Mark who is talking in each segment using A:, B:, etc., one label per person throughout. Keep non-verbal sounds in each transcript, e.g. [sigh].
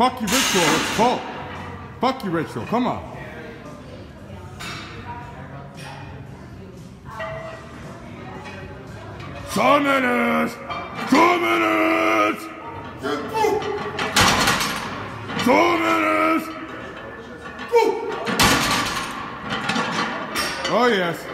A: Fuck your ritual. It's full. Fuck you, ritual. Come on. Two minutes. Two minutes. Oh yes.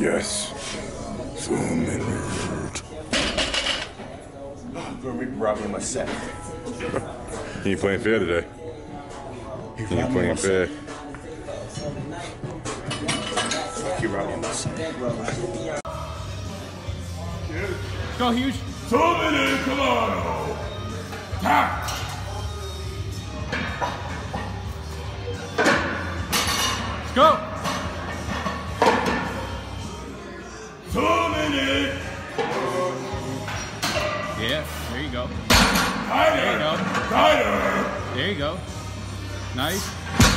A: Yes. Two minutes.
B: Grim Reaper brought me in my set. [laughs]
A: You ain't playing fair today.
B: He
A: You ain't playing fair.
B: He brought me in my set.
C: Go, huge.
A: Two minutes. Come on. Tap.
C: Let's go.
A: Two minutes.
C: Yeah, there you go.
A: Tighter.
C: There you go.
A: Tighter.
C: There you go. Nice.